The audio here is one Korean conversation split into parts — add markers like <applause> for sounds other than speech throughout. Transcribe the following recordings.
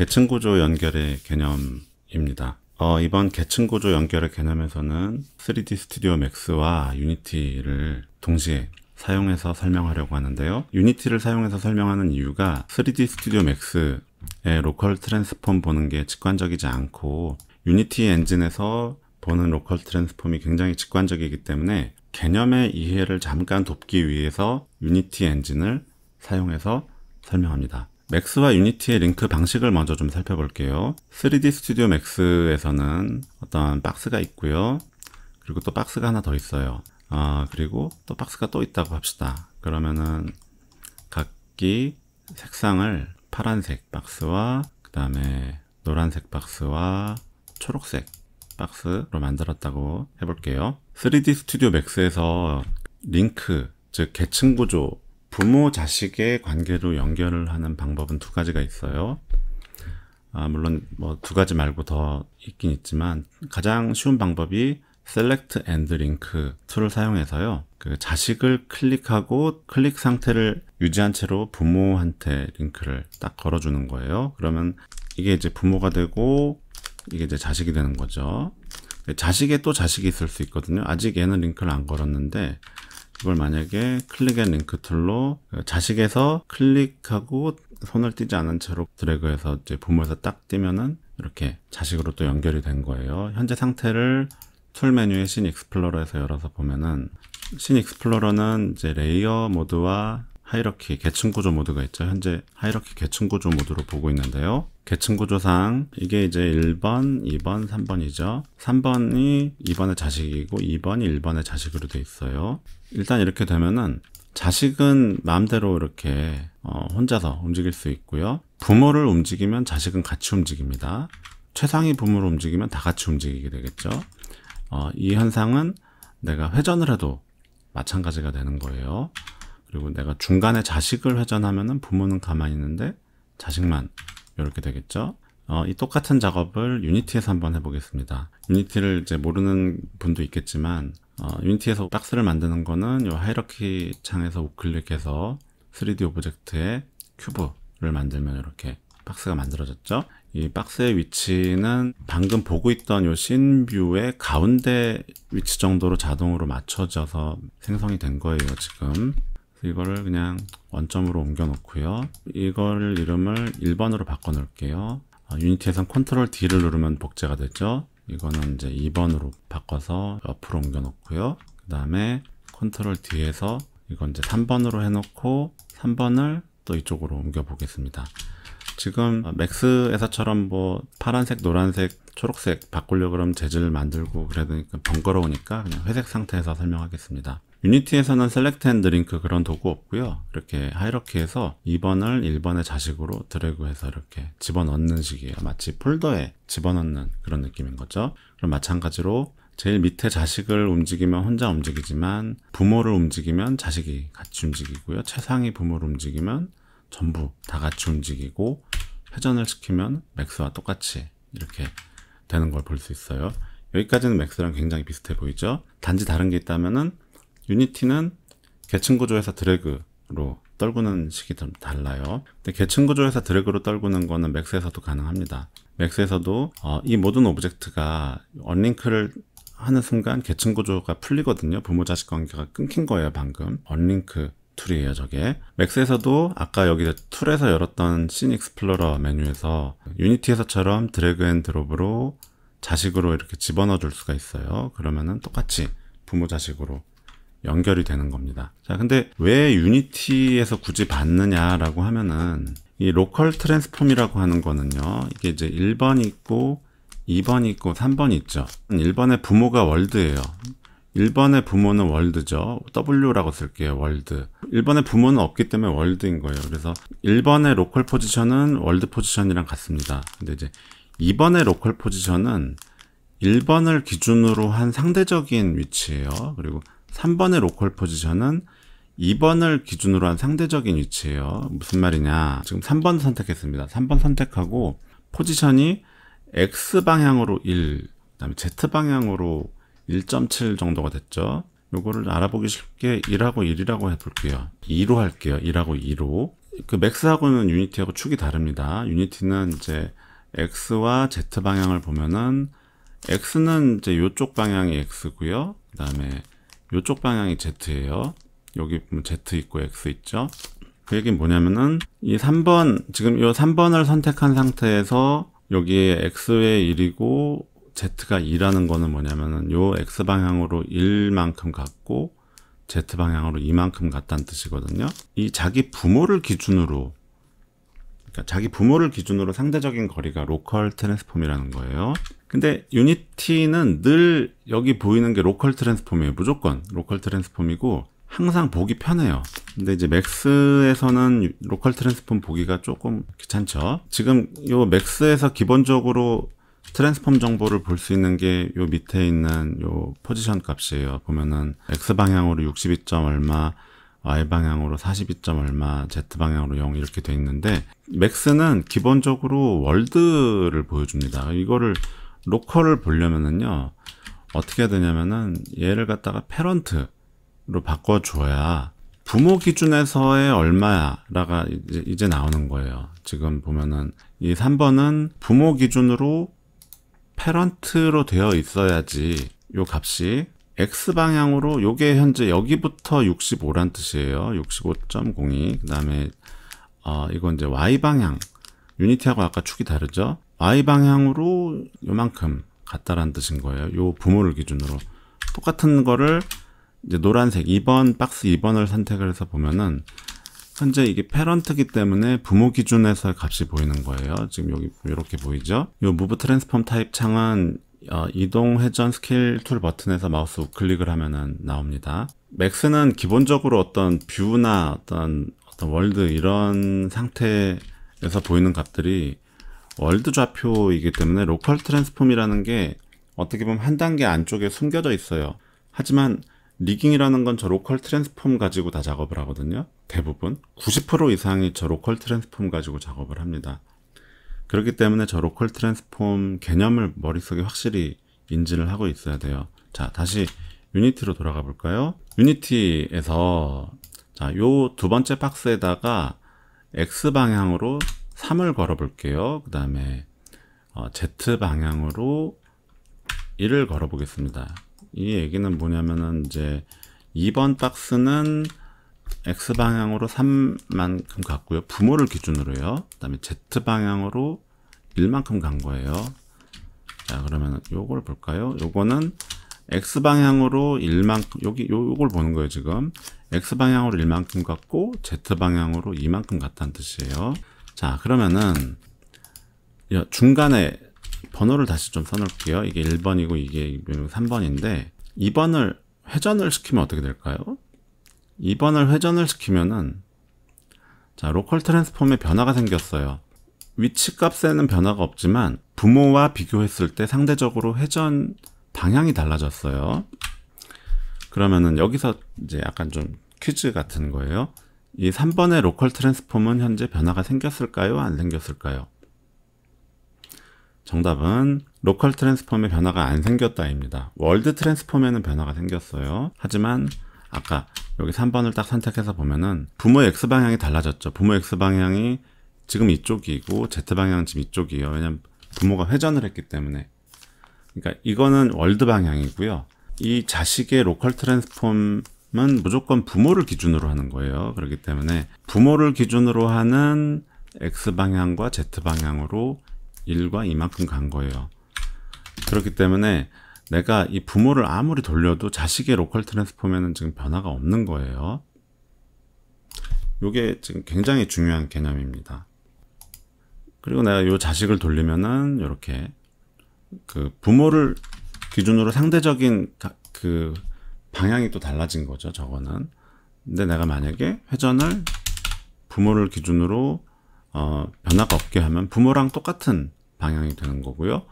계층 구조 연결의 개념입니다. 어, 이번 계층 구조 연결의 개념에서는 3D Studio Max와 Unity를 동시에 사용해서 설명하려고 하는데요. Unity를 사용해서 설명하는 이유가 3D 스튜디오 맥스의 로컬 트랜스폼 보는 게 직관적이지 않고 Unity 엔진에서 보는 local transform이 굉장히 직관적이기 때문에 개념의 이해를 잠깐 돕기 위해서 Unity 엔진을 사용해서 설명합니다. Max와 Unity의 링크 방식을 먼저 좀 살펴볼게요. 3D Studio Max에서는 어떤 박스가 있고요. 그리고 또 박스가 하나 더 있어요. 아, 그리고 또 박스가 또 있다고 합시다. 그러면은 각기 색상을 파란색 박스와 그 다음에 노란색 박스와 초록색 박스로 만들었다고 해볼게요. 3D Studio Max에서 링크, 즉 계층 구조, 부모 자식의 관계로 연결을 하는 방법은 두 가지가 있어요. 아, 물론 뭐 두 가지 말고 더 있긴 있지만 가장 쉬운 방법이 Select and Link tool을 사용해서요. 그 자식을 클릭하고 클릭 상태를 유지한 채로 부모한테 링크를 딱 걸어주는 거예요. 그러면 이게 이제 부모가 되고 이게 이제 자식이 되는 거죠. 자식에 또 자식이 있을 수 있거든요. 아직 얘는 링크를 안 걸었는데 이걸 만약에 click and link tool로 자식에서 클릭하고 손을 띄지 않은 채로 드래그해서 이제 부모에서 딱 띄면은 이렇게 자식으로 또 연결이 된 거예요. 현재 상태를 tool 메뉴의 scene explorer에서 열어서 보면은 scene explorer는 이제 layer 모드와 hierarchy 계층 구조 모드가 있죠. 현재 hierarchy 계층 구조 모드로 보고 있는데요. 계층 구조상 이게 이제 1번, 2번, 3번이죠. 3번이 2번의 자식이고 2번이 1번의 자식으로 돼 있어요. 일단 이렇게 되면은 자식은 마음대로 이렇게 어, 혼자서 움직일 수 있고요. 부모를 움직이면 자식은 같이 움직입니다. 최상위 부모를 움직이면 다 같이 움직이게 되겠죠. 어, 이 현상은 내가 회전을 해도 마찬가지가 되는 거예요. 그리고 내가 중간에 자식을 회전하면은 부모는 가만히 있는데 자식만 이렇게 되겠죠. 어, 이 똑같은 작업을 유니티에서 한번 해보겠습니다. 유니티를 이제 모르는 분도 있겠지만 어, Unity에서 박스를 만드는 거는 이 hierarchy 창에서 우클릭해서 3D object에 cube를 만들면 이렇게 박스가 만들어졌죠. 이 박스의 위치는 방금 보고 있던 요 scene view의 가운데 위치 정도로 자동으로 맞춰져서 생성이 된 거예요, 지금. 이거를 그냥 원점으로 옮겨 놓고요. 이거를 이름을 1번으로 바꿔 놓을게요. 어, 유니티에선 컨트롤 D를 누르면 복제가 되죠. 이거는 이제 2번으로 바꿔서 옆으로 옮겨 놓고요. 그 다음에 Control D에서 이건 이제 3번으로 해놓고 3번을 또 이쪽으로 옮겨 보겠습니다. 지금 Max에서처럼 뭐 파란색, 노란색, 초록색 바꾸려고 그러면 재질을 만들고 그래야 되니까 번거로우니까 그냥 회색 상태에서 설명하겠습니다. Unity에서는 Select and Link 그런 도구 없고요. 이렇게 hierarchy에서 2번을 1번의 자식으로 드래그해서 이렇게 집어넣는 식이에요. 마치 폴더에 집어넣는 그런 느낌인 거죠. 그럼 마찬가지로 제일 밑에 자식을 움직이면 혼자 움직이지만 부모를 움직이면 자식이 같이 움직이고요. 최상위 부모를 움직이면 전부 다 같이 움직이고 회전을 시키면 Max와 똑같이 이렇게 되는 걸 볼 수 있어요. 여기까지는 Max랑 굉장히 비슷해 보이죠? 단지 다른 게 있다면은 Unity는 계층 구조에서 드래그로 떨구는 식이 좀 달라요. 근데 계층 구조에서 드래그로 떨구는 거는 Max에서도 가능합니다. Max에서도 어, 이 모든 object가 unlink를 하는 순간 계층 구조가 풀리거든요. 부모 자식 관계가 끊긴 거예요, 방금. Unlink Tool이에요, 저게. Max에서도 아까 여기 tool에서 열었던 scene explorer 메뉴에서 Unity에서처럼 drag and drop으로 자식으로 이렇게 집어넣어 줄 수가 있어요. 그러면은 똑같이 부모 자식으로 연결이 되는 겁니다. 자, 근데 왜 Unity에서 굳이 봤느냐 라고 하면은 이 local transform이라고 하는 거는요. 이게 이제 1번 있고 2번 있고 3번 있죠. 1번의 부모가 world예요. 1번의 부모는 world죠. W라고 쓸게요. World. 1번의 부모는 없기 때문에 world인 거예요. 그래서 1번의 local position은 world position이랑 같습니다. 근데 이제 2번의 local position은 1번을 기준으로 한 상대적인 위치예요. 그리고 3번의 local position은 2번을 기준으로 한 상대적인 위치예요. 무슨 말이냐. 지금 3번 선택했습니다. 3번 선택하고 position이 X방향으로 1, 그 다음에 Z방향으로 1.7 정도가 됐죠. 요거를 알아보기 쉽게 1하고 1이라고 해볼게요. 2로 할게요. 1하고 2로. 그 맥스하고는 유니티하고 축이 다릅니다. 유니티는 이제 x와 z 방향을 보면은 x는 이제 요쪽 방향이 x고요. 그 다음에 요쪽 방향이 z예요. 여기 z 있고 x 있죠. 그 얘기는 뭐냐면은 이 3번 지금 요 3번을 선택한 상태에서 여기에 x의 1이고 z가 2라는 거는 뭐냐면은 요 x 방향으로 1만큼 갔고 z 방향으로 2만큼 갔다는 뜻이거든요. 이 자기 부모를 기준으로 그러니까 자기 부모를 기준으로 상대적인 거리가 local transform이라는 거예요. 근데 Unity는 늘 여기 보이는 게 local transform이에요. 무조건 local transform이고 항상 보기 편해요. 근데 이제 Max에서는 local transform 보기가 조금 귀찮죠. 지금 요 Max에서 기본적으로 transform 정보를 볼 수 있는 게 요 밑에 있는 요 포지션 값이에요. 보면은 x 방향으로 62점 얼마, y 방향으로 42점 얼마, z 방향으로 0 이렇게 돼 있는데 Max는 기본적으로 world를 보여줍니다. 이거를 local을 보려면은요 어떻게 해야 되냐면은 얘를 갖다가 parent로 바꿔줘야 부모 기준에서의 얼마야라가 이제, 이제 나오는 거예요. 지금 보면은 이 3번은 부모 기준으로 페런트로 되어 있어야지 요 값이 x 방향으로 요게 현재 여기부터 65란 뜻이에요. 65.02. 그 다음에 어 이건 이제 y 방향. 유니티하고 아까 축이 다르죠? y 방향으로 요만큼 같다라는 뜻인 거예요. 요 부모를 기준으로 똑같은 거를 이제 노란색 2번 박스 2번을 선택을 해서 보면은 현재 이게 parent기 때문에 부모 기준에서 값이 보이는 거예요. 지금 여기 이렇게 보이죠? 이 move transform type 창은 어, 이동 회전 스케일 툴 버튼에서 마우스 우클릭을 하면은 나옵니다. Max는 기본적으로 어떤 view나 어떤 어떤 world 이런 상태에서 보이는 값들이 world 좌표이기 때문에 local transform이라는 게 어떻게 보면 한 단계 안쪽에 숨겨져 있어요. 하지만 rigging이라는 건 저 local transform 가지고 다 작업을 하거든요. 대부분 90% 이상이 저 local transform 가지고 작업을 합니다. 그렇기 때문에 저 local transform 개념을 머릿속에 확실히 인지를 하고 있어야 돼요. 자, 다시 Unity로 돌아가 볼까요? Unity에서 자, 요 두 번째 박스에다가 x 방향으로 3을 걸어 볼게요. 그 다음에 어, z 방향으로 1을 걸어 보겠습니다. 이 얘기는 뭐냐면은 이제 2번 박스는 x 방향으로 3만큼 갔고요. 부모를 기준으로요. 그다음에 z 방향으로 1만큼 간 거예요. 자, 그러면 요걸 볼까요? 요거는 x 방향으로 1만큼 여기 요걸 보는 거예요, 지금. x 방향으로 1만큼 갔고 z 방향으로 2만큼 갔다는 뜻이에요. 자, 그러면은 중간에 번호를 다시 좀 써놓을게요. 이게 1번이고 이게 3번인데 2번을 회전을 시키면 어떻게 될까요? 2번을 회전을 시키면은 자 로컬 트랜스폼에 변화가 생겼어요. 위치 값에는 변화가 없지만 부모와 비교했을 때 상대적으로 회전 방향이 달라졌어요. 그러면은 여기서 이제 약간 좀 퀴즈 같은 거예요. 이 3번의 local transform은 현재 변화가 생겼을까요? 안 생겼을까요? 정답은 local transform에 변화가 안 생겼다입니다. world transform에는 변화가 생겼어요. 하지만 아까 여기 3번을 딱 선택해서 보면은 부모 X방향이 달라졌죠. 부모 X방향이 지금 이쪽이고 Z방향은 지금 이쪽이에요. 왜냐면 부모가 회전을 했기 때문에. 그러니까 이거는 world 방향이고요. 이 자식의 local transform은 무조건 부모를 기준으로 하는 거예요. 그렇기 때문에 부모를 기준으로 하는 X방향과 Z방향으로 1과 이만큼 간 거예요. 그렇기 때문에 내가 이 부모를 아무리 돌려도 자식의 local transform에는 지금 변화가 없는 거예요. 이게 지금 굉장히 중요한 개념입니다. 그리고 내가 이 자식을 돌리면은 이렇게 그 부모를 기준으로 상대적인 그 방향이 또 달라진 거죠. 저거는. 근데 내가 만약에 회전을 부모를 기준으로 어, 변화가 없게 하면 부모랑 똑같은 방향이 되는 거고요.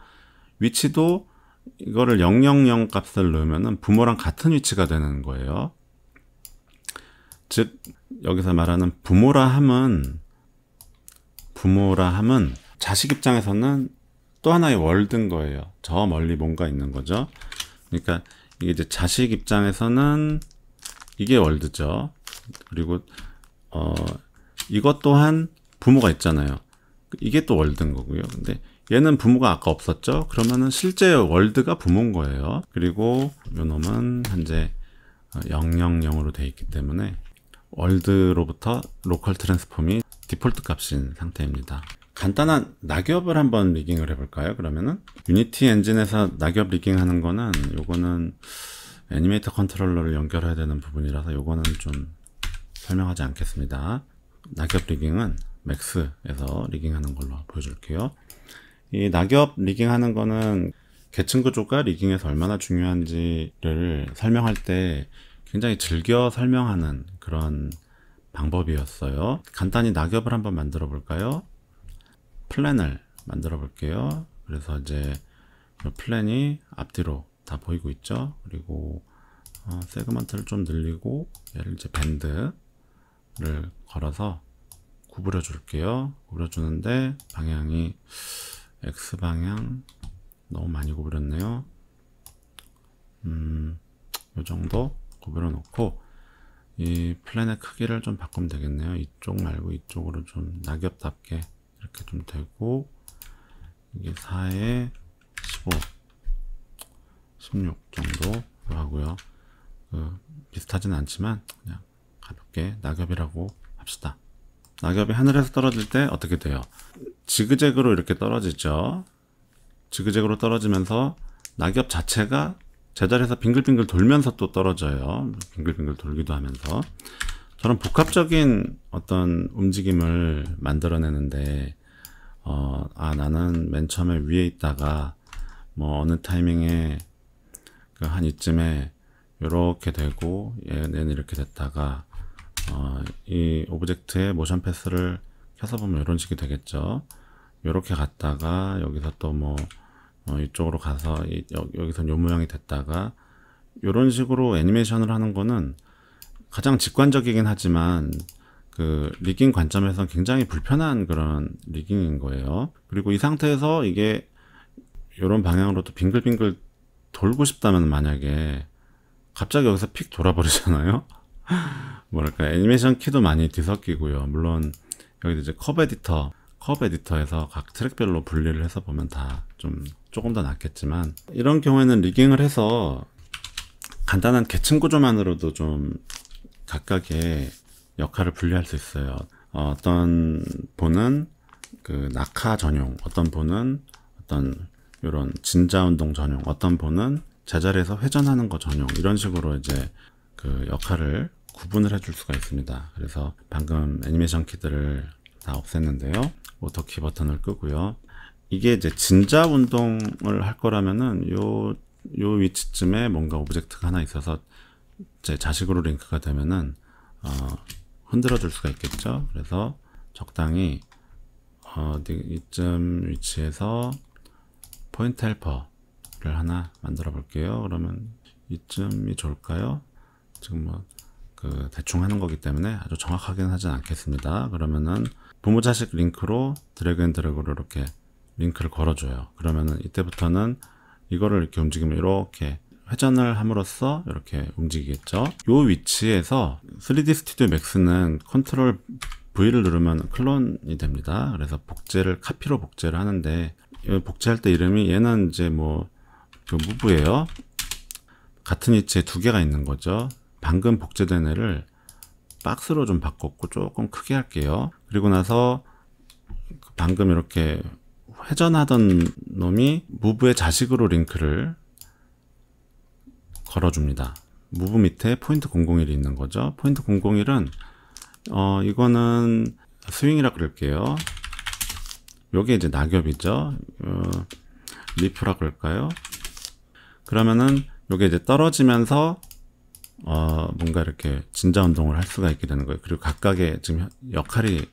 위치도 이거를 000 값을 넣으면 부모랑 같은 위치가 되는 거예요. 즉 여기서 말하는 부모라 함은 부모라 함은 자식 입장에서는 또 하나의 월드인 거예요. 저 멀리 뭔가 있는 거죠. 그러니까 이게 이제 자식 입장에서는 이게 월드죠. 그리고 어 이것 또한 부모가 있잖아요. 이게 또 월드인 거고요. 근데 얘는 부모가 아까 없었죠? 그러면은 실제 월드가 부모인 거예요. 그리고 요 놈은 현재 000으로 돼 있기 때문에 world로부터 local transform이 디폴트 값인 상태입니다. 간단한 낙엽을 한번 rigging을 해볼까요? 그러면은 Unity 엔진에서 낙엽 rigging하는 거는 요거는 애니메이터 컨트롤러를 연결해야 되는 부분이라서 요거는 좀 설명하지 않겠습니다. 낙엽 rigging은 Max에서 rigging하는 걸로 보여줄게요. 이 낙엽 rigging 하는 거는 계층 구조가 rigging에서 얼마나 중요한지를 설명할 때 굉장히 즐겨 설명하는 그런 방법이었어요. 간단히 낙엽을 한번 만들어 볼까요? plane을 만들어 볼게요. 그래서 이제 plane이 앞뒤로 다 보이고 있죠. 그리고 어, 세그먼트를 좀 늘리고 얘를 이제 bend를 걸어서 구부려 줄게요. 구부려 주는데 방향이 X 방향 너무 많이 구부렸네요. 음, 요 정도 구부려 놓고 이 플랜의 크기를 좀 바꾸면 되겠네요. 이쪽 말고 이쪽으로 좀 낙엽답게 이렇게 좀 되고 이게 4에 15, 16 정도 하고요. 그 비슷하진 않지만 그냥 가볍게 낙엽이라고 합시다. 낙엽이 하늘에서 떨어질 때 어떻게 돼요? 지그재그로 이렇게 떨어지죠. 지그재그로 떨어지면서 낙엽 자체가 제자리에서 빙글빙글 돌면서 또 떨어져요. 빙글빙글 돌기도 하면서. 저런 복합적인 어떤 움직임을 만들어내는데, 어, 아, 나는 맨 처음에 위에 있다가, 뭐, 어느 타이밍에, 그 한 이쯤에, 요렇게 되고, 얘는 이렇게 됐다가, 어, 이 object의 motion path를 켜서 보면 이런 식이 되겠죠. 이렇게 갔다가 여기서 또뭐 어, 이쪽으로 가서 이, 여기서 요 모양이 됐다가 이런 식으로 애니메이션을 하는 거는 가장 직관적이긴 하지만 그 rigging 관점에서 굉장히 불편한 그런 rigging인 거예요. 그리고 이 상태에서 이게 이런 방향으로 또 빙글빙글 돌고 싶다면 만약에 갑자기 여기서 픽 돌아버리잖아요. <laughs> 뭐랄까 애니메이션 키도 많이 뒤섞이고요. 물론 여기 이제 curve editor, curve editor에서 각 트랙별로 분리를 해서 보면 다 좀 조금 더 낫겠지만 이런 경우에는 rigging을 해서 간단한 계층 구조만으로도 좀 각각의 역할을 분리할 수 있어요. 어, 떤 bone은 그 낙하 전용, 어떤 bone은 어떤 이런 진자 운동 전용, 어떤 bone은 제자리에서 회전하는 거 전용 이런 식으로 이제 그 역할을 구분을 해줄 수가 있습니다. 그래서 방금 애니메이션 키들을 다 없앴는데요. auto key 버튼을 끄고요. 이게 이제 진자 운동을 할 거라면은 요, 요 위치쯤에 뭔가 object가 하나 있어서 제 자식으로 링크가 되면은 어, 흔들어 줄 수가 있겠죠. 그래서 적당히 어디 이쯤 위치에서 point helper를 하나 만들어 볼게요. 그러면 이쯤이 좋을까요? 지금 뭐 그 대충 하는 거기 때문에 아주 정확하게는 하진 않겠습니다. 그러면은 부모 자식 링크로 drag and drag로 이렇게 링크를 걸어줘요. 그러면은 이때부터는 이거를 이렇게 움직이면 이렇게 회전을 함으로써 이렇게 움직이겠죠. 이 위치에서 3D Studio Max는 컨트롤 V를 누르면 클론이 됩니다. 그래서 복제를 카피로 복제를 하는데 복제할 때 이름이 얘는 이제 뭐그 무브예요. 같은 위치에 두 개가 있는 거죠. 방금 복제된 애를 박스로 좀 바꿨고 조금 크게 할게요. 그리고 나서 그 방금 이렇게 회전하던 놈이 무브의 자식으로 링크를 걸어줍니다. move 밑에 포인트 001이 있는 거죠. 포인트 001은 어 이거는 스윙이라 그럴게요. 요게 이제 낙엽이죠. 어, leaf라 그럴까요? 그러면은 요게 이제 떨어지면서 어, 뭔가 이렇게 진자 운동을 할 수가 있게 되는 거예요. 그리고 각각의 지금 역할이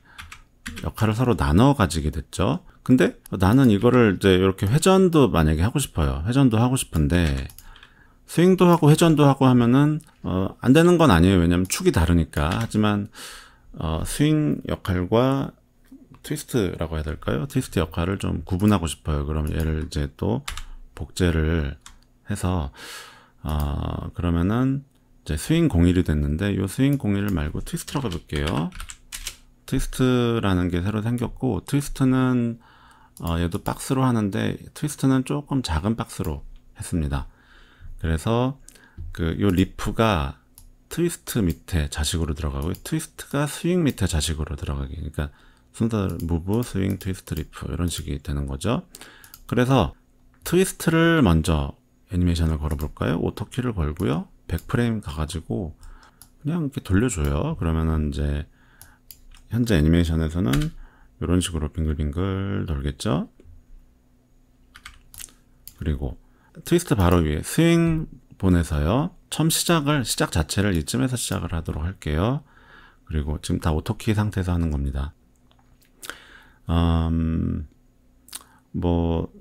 역할을 서로 나눠 가지게 됐죠. 근데 나는 이거를 이제 이렇게 회전도 만약에 하고 싶어요. 회전도 하고 싶은데 스윙도 하고 회전도 하고 하면은 어, 안 되는 건 아니에요. 왜냐면 축이 다르니까. 하지만 어, 스윙 역할과 트위스트라고 해야 될까요? 트위스트 역할을 좀 구분하고 싶어요. 그럼 얘를 이제 또 복제를 해서 어, 그러면은 스윙 01이 됐는데 이 스윙 01을 말고 트위스트라고 해볼게요. 트위스트라는 게 새로 생겼고 트위스트는 어, 얘도 박스로 하는데 트위스트는 조금 작은 박스로 했습니다. 그래서 그 요 leaf가 트위스트 밑에 자식으로 들어가고 트위스트가 스윙 밑에 자식으로 들어가게 그러니까 순서 move 스윙 트위스트 leaf 이런 식이 되는 거죠. 그래서 트위스트를 먼저 애니메이션을 걸어 볼까요? auto key를 걸고요. 100프레임 가가지고 그냥 이렇게 돌려줘요. 그러면은 이제 현재 애니메이션에서는 이런 식으로 빙글빙글 돌겠죠. 그리고 트위스트 바로 위에 스윙 보내서요. 처음 시작을 시작 자체를 이쯤에서 시작을 하도록 할게요. 그리고 지금 다 auto key 상태에서 하는 겁니다. 음, 뭐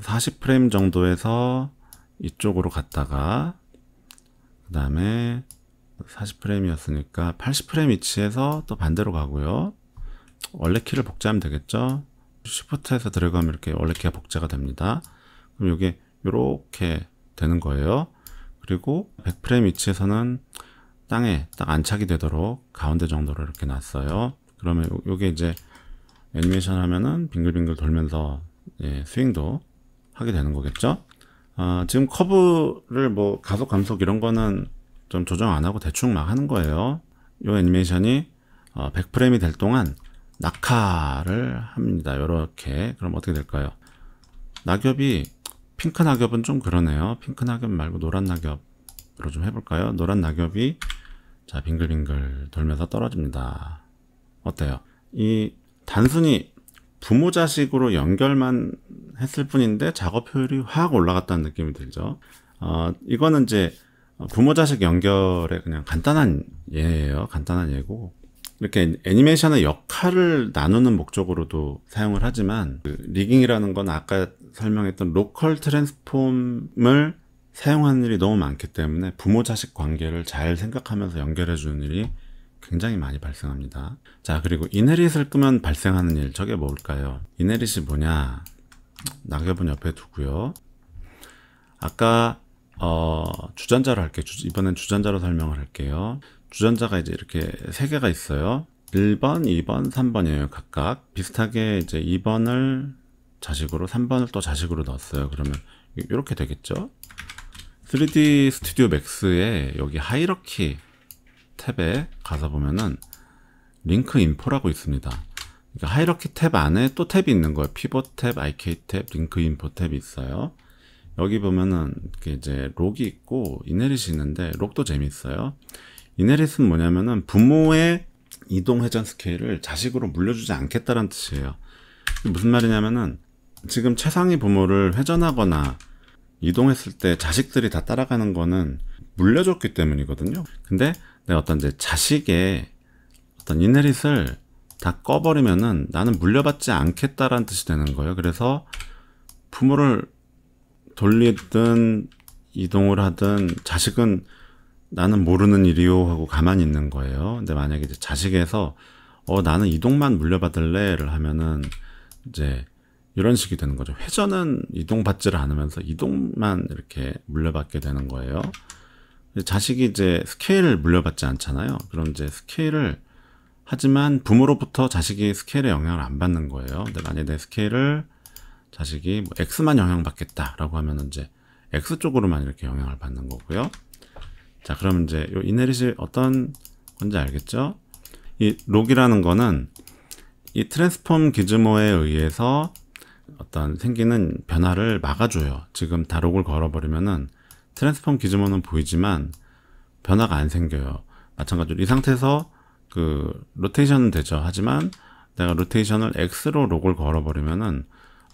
40프레임 정도에서 이쪽으로 갔다가 그 다음에 40프레임이었으니까 80프레임 위치에서 또 반대로 가고요. 원래 키를 복제하면 되겠죠. 시프트에서 들어가면 이렇게 원래 키가 복제가 됩니다. 그럼 이게 이렇게 되는 거예요. 그리고 100프레임 위치에서는 땅에 딱 안착이 되도록 가운데 정도로 이렇게 놨어요. 그러면 요게 이제 애니메이션 하면은 빙글빙글 돌면서 예, 스윙도 하게 되는 거겠죠. 아, 지금 커브를 뭐 가속 감속 이런 거는 좀 조정 안 하고 대충 막 하는 거예요. 요 애니메이션이 어, 100프레임이 될 동안 낙하를 합니다. 이렇게 그럼 어떻게 될까요? 낙엽이 핑크 낙엽은 좀 그러네요. 핑크 낙엽 말고 노란 낙엽으로 좀 해볼까요? 노란 낙엽이 자 빙글빙글 돌면서 떨어집니다. 어때요? 이 단순히 부모 자식으로 연결만 했을 뿐인데 작업 효율이 확 올라갔다는 느낌이 들죠. 어, 이거는 이제 부모 자식 연결의 그냥 간단한 예예요. 간단한 예고 이렇게 애니메이션의 역할을 나누는 목적으로도 사용을 하지만 그 rigging이라는 건 아까 설명했던 local transform을 사용하는 일이 너무 많기 때문에 부모 자식 관계를 잘 생각하면서 연결해 주는 일이 굉장히 많이 발생합니다. 자, 그리고 inherit을 끄면 발생하는 일, 저게 뭘까요? inherit이 뭐냐? 낙엽은 옆에 두고요. 아까 어, 주전자로 할게요. 주, 이번엔 주전자로 설명을 할게요. 주전자가 이제 이렇게 세 개가 있어요. 1번, 2번, 3번이에요. 각각. 비슷하게 이제 2번을 자식으로, 3번을 또 자식으로 넣었어요. 그러면 이렇게 되겠죠? 3D Studio Max에 여기 hierarchy 탭에 가서 보면은 link info라고 있습니다. 그러니까 hierarchy 탭 안에 또 탭이 있는 거예요. 피벗 탭, IK 탭, link info 탭이 있어요. 여기 보면은 이제 록이 있고 이네릿이 있는데 록도 재밌어요. 이네릿은 뭐냐면은 부모의 이동 회전 스케일을 자식으로 물려주지 않겠다는 뜻이에요. 무슨 말이냐면은 지금 최상위 부모를 회전하거나 이동했을 때 자식들이 다 따라가는 거는 물려줬기 때문이거든요. 근데 내가 어떤 이제 자식의 어떤 이네릿을 다 꺼버리면은 나는 물려받지 않겠다라는 뜻이 되는 거예요. 그래서 부모를 돌리든 이동을 하든 자식은 나는 모르는 일이요 하고 가만히 있는 거예요. 근데 만약에 이제 자식에서 어 나는 이동만 물려받을래를 하면은 이제 이런 식이 되는 거죠. 회전은 이동받지를 않으면서 이동만 이렇게 물려받게 되는 거예요. 자식이 이제 스케일을 물려받지 않잖아요. 그럼 이제 스케일을 하지만 부모로부터 자식이 스케일에 영향을 안 받는 거예요. 근데 만약에 내 스케일을 자식이 뭐 X만 영향받겠다라고 하면 이제 X 쪽으로만 이렇게 영향을 받는 거고요. 자, 그럼 이제 이 이네릿이 어떤 건지 알겠죠? 이 록이라는 거는 이 트랜스폼 기즈모에 의해서 어떤 생기는 변화를 막아줘요. 지금 다 록을 걸어버리면은 트랜스폼 기즈모는 보이지만 변화가 안 생겨요. 마찬가지로 이 상태에서 그 로테이션은 되죠. 하지만 내가 로테이션을 X로 록을 걸어버리면은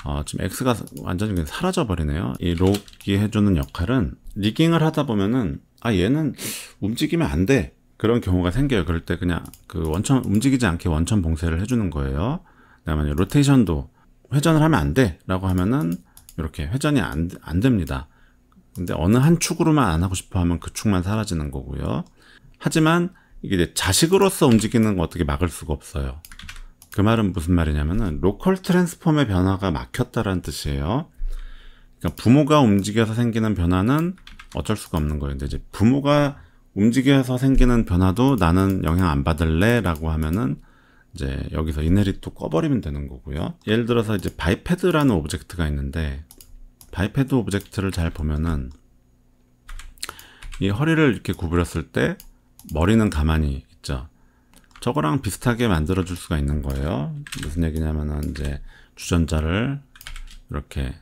어, 지금 X가 완전히 사라져 버리네요. 이 록이 해주는 역할은 리깅을 하다 보면은 아 얘는 움직이면 안 돼. 그런 경우가 생겨요. 그럴 때 그냥 그 원천 움직이지 않게 원천 봉쇄를 해주는 거예요. 그다음에 로테이션도 회전을 하면 안 돼라고 하면은 이렇게 회전이 안, 안 됩니다. 근데 어느 한 축으로만 안 하고 싶어 하면 그 축만 사라지는 거고요. 하지만 이게 자식으로서 움직이는 거 어떻게 막을 수가 없어요. 그 말은 무슨 말이냐면은 local transform의 변화가 막혔다라는 뜻이에요. 그러니까 부모가 움직여서 생기는 변화는 어쩔 수가 없는 거예요. 근데 이제 부모가 움직여서 생기는 변화도 나는 영향 안 받을래라고 하면은 이제 여기서 inherit도 꺼버리면 되는 거고요. 예를 들어서 이제 Biped라는 오브젝트가 있는데 Biped 오브젝트를 잘 보면은 이 허리를 이렇게 구부렸을 때 머리는 가만히 있죠. 저거랑 비슷하게 만들어 줄 수가 있는 거예요. 무슨 얘기냐면은 이제 주전자를 이렇게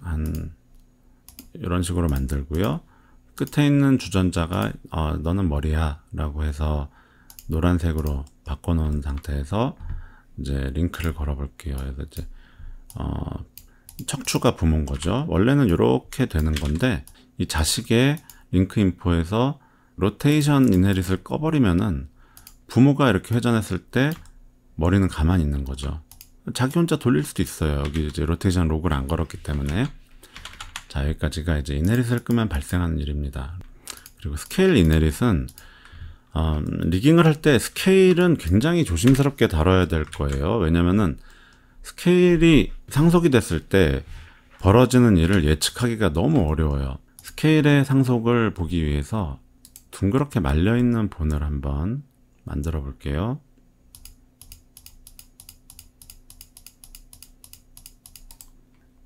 한 이런 식으로 만들고요. 끝에 있는 주전자가 어, 너는 머리야 라고 해서 노란색으로 바꿔 놓은 상태에서 이제 링크를 걸어 볼게요. 그래서 이제 어, 척추가 부몬 거죠. 원래는 이렇게 되는 건데 이 자식의 link info에서 rotation inherit을 꺼버리면은 부모가 이렇게 회전했을 때 머리는 가만히 있는 거죠. 자기 혼자 돌릴 수도 있어요. 여기 이제 rotation lock을 안 걸었기 때문에. 자, 여기까지가 이제 inherit을 끄면 발생하는 일입니다. 그리고 scale inherit은 음, rigging을 할 때 스케일은 굉장히 조심스럽게 다뤄야 될 거예요. 왜냐면은 스케일이 상속이 됐을 때 벌어지는 일을 예측하기가 너무 어려워요. 스케일의 상속을 보기 위해서 둥그렇게 말려있는 본을 한번 만들어 볼게요.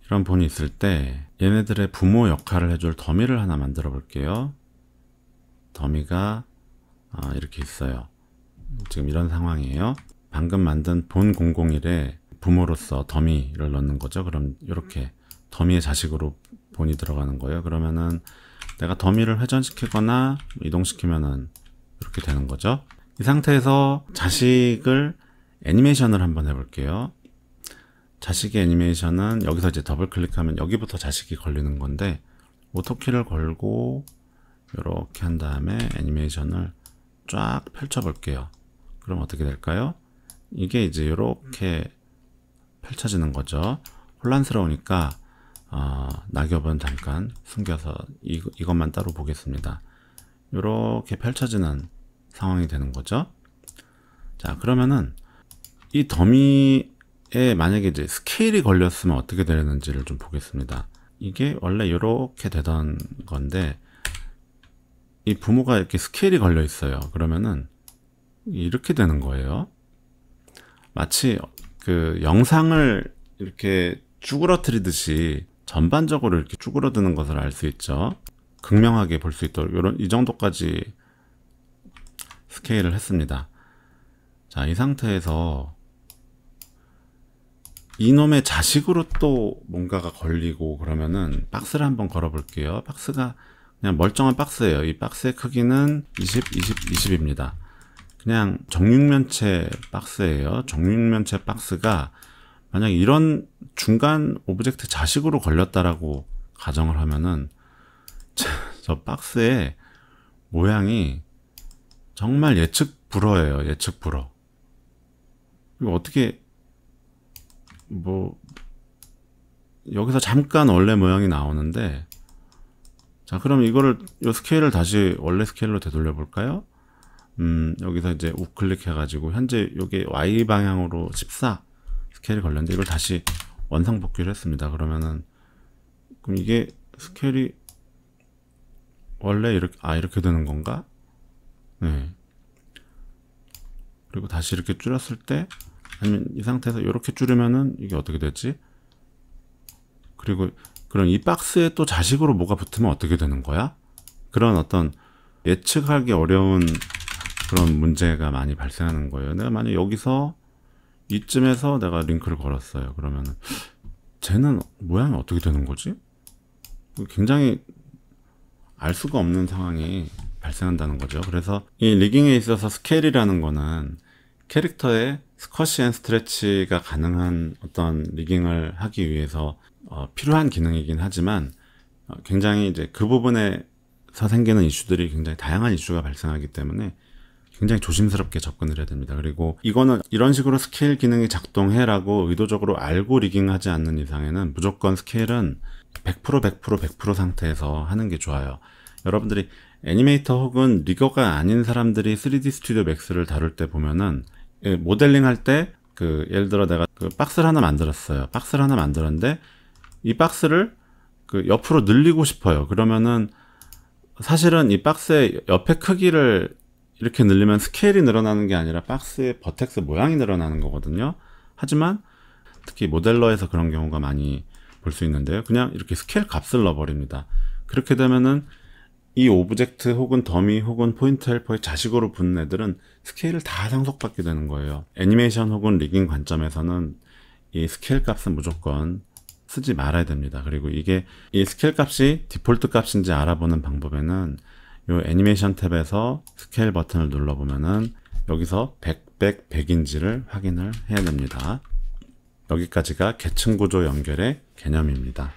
이런 본이 있을 때 얘네들의 부모 역할을 해줄 더미를 하나 만들어 볼게요. 더미가 아, 이렇게 있어요. 지금 이런 상황이에요. 방금 만든 bone 001에 부모로서 더미를 넣는 거죠. 그럼 이렇게 더미의 자식으로 bone이 들어가는 거예요. 그러면은 내가 더미를 회전시키거나 이동시키면은 이렇게 되는 거죠. 이 상태에서 자식을 애니메이션을 한번 해볼게요. 자식의 애니메이션은 여기서 이제 더블 클릭하면 여기부터 자식이 걸리는 건데 auto key를 걸고 이렇게 한 다음에 애니메이션을 쫙 펼쳐 볼게요. 그럼 어떻게 될까요? 이게 이제 이렇게 펼쳐지는 거죠. 혼란스러우니까 어, 낙엽은 잠깐 숨겨서 이, 이것만 따로 보겠습니다. 이렇게 펼쳐지는 상황이 되는 거죠. 자 그러면은 이 더미에 만약에 이제 스케일이 걸렸으면 어떻게 되는지를 좀 보겠습니다. 이게 원래 이렇게 되던 건데 이 부모가 이렇게 스케일이 걸려 있어요. 그러면은 이렇게 되는 거예요. 마치 그 영상을 이렇게 쭈그러뜨리듯이 전반적으로 이렇게 쭈그러드는 것을 알 수 있죠. 극명하게 볼 수 있도록 이런 이 정도까지 스케일을 했습니다. 자, 이 상태에서 이놈의 자식으로 또 뭔가가 걸리고 그러면은 박스를 한번 걸어 볼게요. 박스가 그냥 멀쩡한 박스예요. 이 박스의 크기는 20, 20, 20입니다. 그냥 정육면체 박스예요. 정육면체 박스가 만약 이런 중간 오브젝트 자식으로 걸렸다라고 가정을 하면은 저, 저 박스의 모양이 정말 예측 불허예요. 예측 불허. 이거 어떻게 뭐 여기서 잠깐 원래 모양이 나오는데 자 그럼 이거를 이 스케일을 다시 원래 스케일로 되돌려 볼까요? 음 여기서 이제 우클릭 해 가지고 현재 여기 Y 방향으로 14 스케일이 걸렸는데 이걸 다시 원상 복귀를 했습니다. 그러면은 그럼 이게 스케일이 원래 이렇게 아 이렇게 되는 건가? 네. 그리고 다시 이렇게 줄였을 때 아니면 이 상태에서 이렇게 줄이면은 이게 어떻게 되지? 그리고 그럼 이 박스에 또 자식으로 뭐가 붙으면 어떻게 되는 거야? 그런 어떤 예측하기 어려운 그런 문제가 많이 발생하는 거예요. 내가 만약 여기서 이쯤에서 내가 링크를 걸었어요. 그러면은 쟤는 모양이 어떻게 되는 거지? 굉장히 알 수가 없는 상황이 발생한다는 거죠. 그래서 이 rigging에 있어서 스케일이라는 거는 캐릭터의 squash and stretch가 가능한 어떤 rigging을 하기 위해서 어, 필요한 기능이긴 하지만 어, 굉장히 이제 그 부분에서 생기는 이슈들이 굉장히 다양한 이슈가 발생하기 때문에 굉장히 조심스럽게 접근을 해야 됩니다. 그리고 이거는 이런 식으로 스케일 기능이 작동해라고 의도적으로 알고 rigging하지 않는 이상에는 무조건 스케일은 100% 100% 100% 상태에서 하는 게 좋아요. 여러분들이 애니메이터 혹은 리거가 아닌 사람들이 3D Studio Max를 다룰 때 보면은 예, 모델링 할 때 그 예를 들어 내가 그 박스를 하나 만들었어요. 박스를 하나 만들었는데 이 박스를 그 옆으로 늘리고 싶어요. 그러면은 사실은 이 박스의 옆에 크기를 이렇게 늘리면 스케일이 늘어나는 게 아니라 박스의 vertex 모양이 늘어나는 거거든요. 하지만 특히 modeler에서 그런 경우가 많이 볼 수 있는데요. 그냥 이렇게 스케일 값을 넣어버립니다. 그렇게 되면은 이 object 혹은 더미 혹은 point helper의 자식으로 붙는 애들은 스케일을 다 상속받게 되는 거예요. 애니메이션 혹은 rigging 관점에서는 이 스케일 값은 무조건 쓰지 말아야 됩니다. 그리고 이게 이 스케일 값이 디폴트 값인지 알아보는 방법에는 요 애니메이션 탭에서 스케일 버튼을 눌러보면은 여기서 100, 100, 100인지를 확인을 해야 됩니다. 여기까지가 계층 구조 연결의 개념입니다.